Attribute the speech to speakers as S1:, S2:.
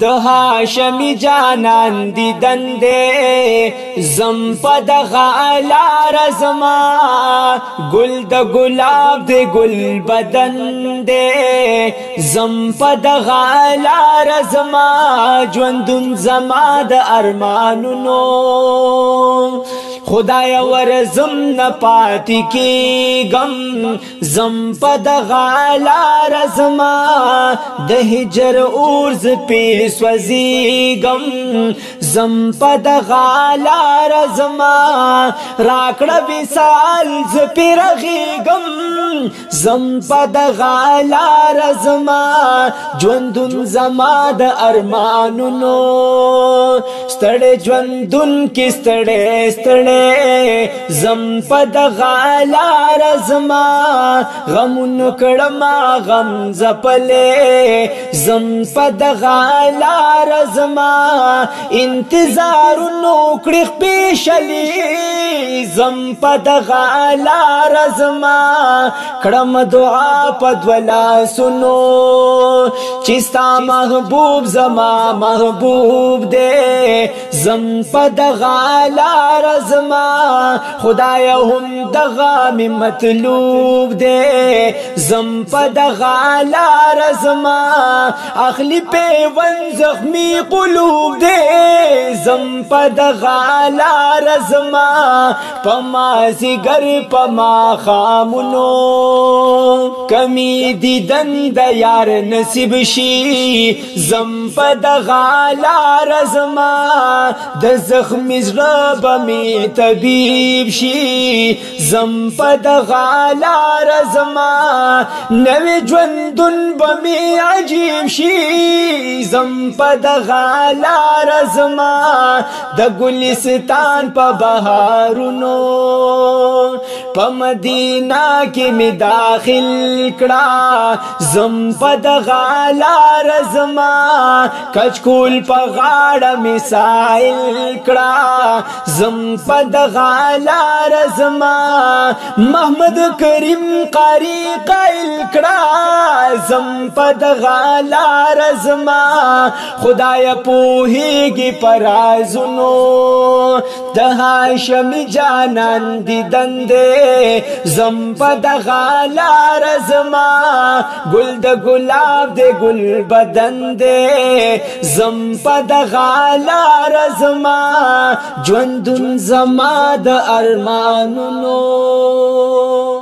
S1: د هاشمی جانان دی دندې زم په دغه لار زما ګل د ګلاب دی ګل بدن دی زم په دغه لار زما ژوندون زما د ارمانونو خدای ورزم نه پات کی غم زم پد غالا رزما د هجر اورز پی سوزی غم زم پد غالا رزما راکړه وسال ز پیرغي غم زم پد غالا رزما ژوندون زما د ارمانونو ستړې ژوندون کې ستړې ستړې زم په دغه لار زما غم نکړما غم زپلې زم په دغه لار زما انتظار نو کړې پېښلې زم پد غالا رزما کړم دعا پد ولا سنو چستا محبوب زما محبوب دے زم پد غالا رزما خدای هم دغه مطلوب دے زم پد غالا رزما اخلی په ون زخمی قلوب دے زم پد غالا رزما پمازی گر پما خامونو کمی دیدن د یار نصیب شي زم په د غالا رزما د زخم زړه بمی طبيب شي زم په د غالا رزما نوې ژوند خندون بمی عجیب شي زم په دغه لار زما د ګلستان په بهارونو په مدینه کې می داخل کړه زم په دغه لار زما کچکول په غاړه می سایل کړه زم په دغه لار زما محمد کریم قاری قائل کړه زم پد غالا رزما خدای پوهیږي پرازونو د هاشم جانان دیدن دې زم پد غالا رزما ګل د ګلاب دې ګل بدن دې زم پد غالا رزما ژوندون زما د ارمانونو